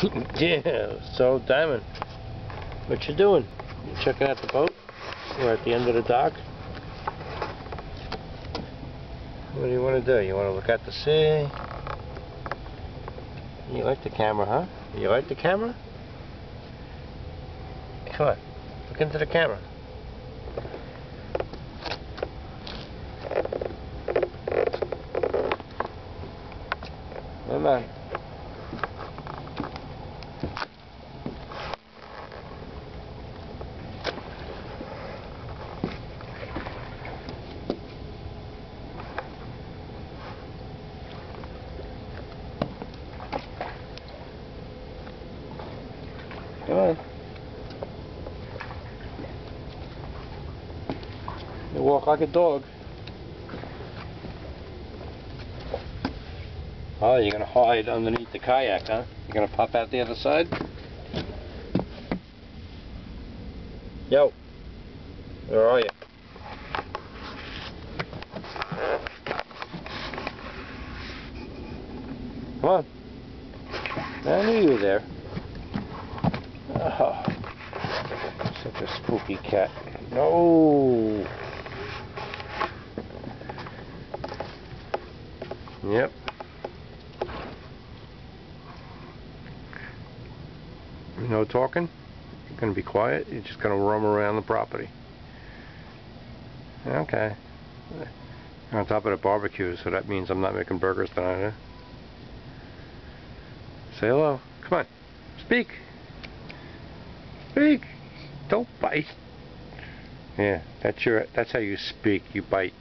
yeah, so Diamond, what you doing? You checking out the boat? We're at the end of the dock. What do you want to do? You want to look at the sea? You like the camera, huh? You like the camera? Come on, look into the camera. Come on. Come on. You walk like a dog. Oh, you're gonna hide underneath the kayak, huh? You're gonna pop out the other side? Yo. Where are you? Come on. I knew you were there. Oh, such a spooky cat. No. Yep. No talking? You're going to be quiet? You're just going to roam around the property. Okay. On top of the barbecue, so that means I'm not making burgers tonight, huh? Say hello. Come on. Speak. Speak. Don't bite. Yeah, that's your that's how you speak. You bite.